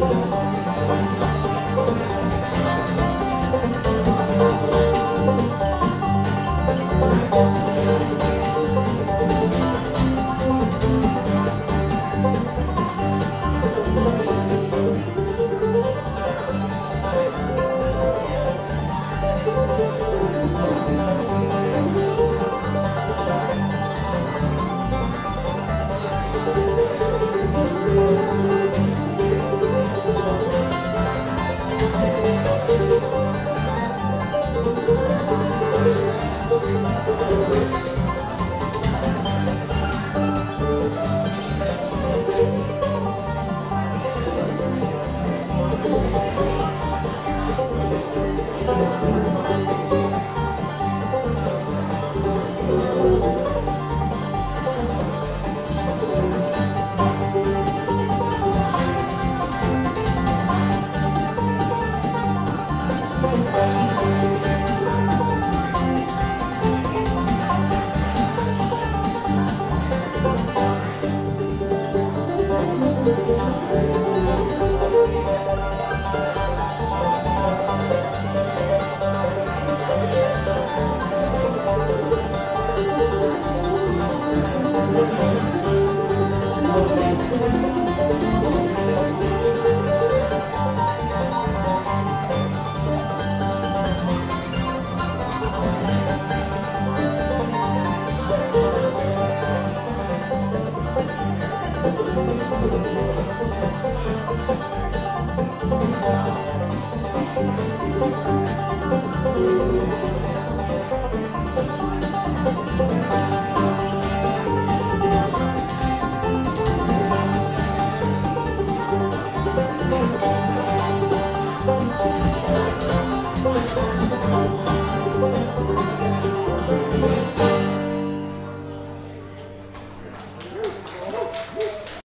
Música